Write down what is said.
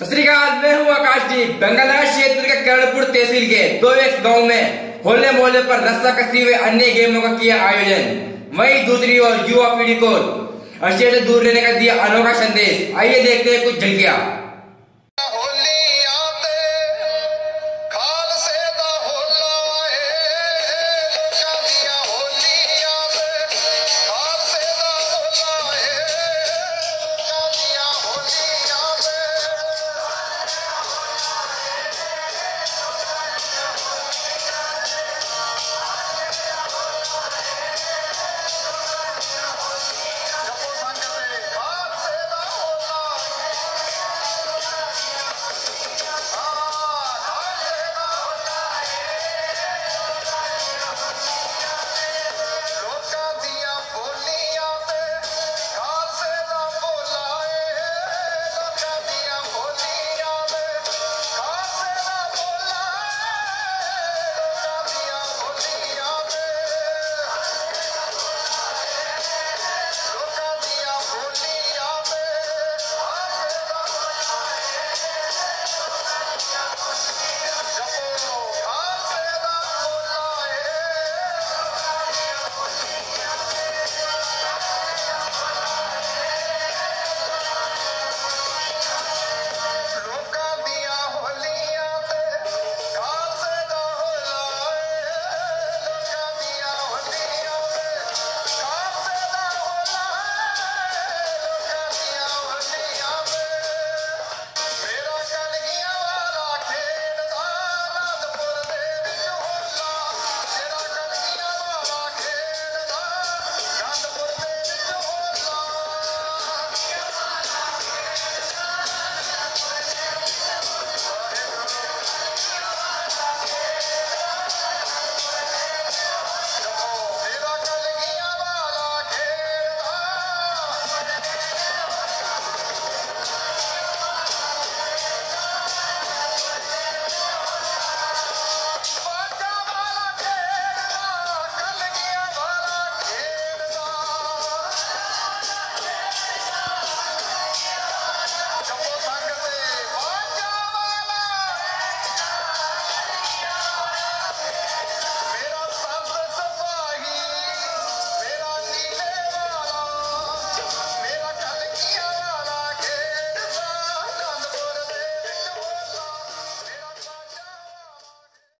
तो सतरीकाल मैं हूँ आकाश जी क्षेत्र के करणपुर तहसील के दो एक गाँव में। होले मोहल्ले पर रस्ता कसी हुए अन्य गेमों का किया आयोजन। वहीं दूसरी ओर युवा पीढ़ी को नशे से दूर रहने का दिया अनोखा संदेश। आइए देखते हैं कुछ झलकिया।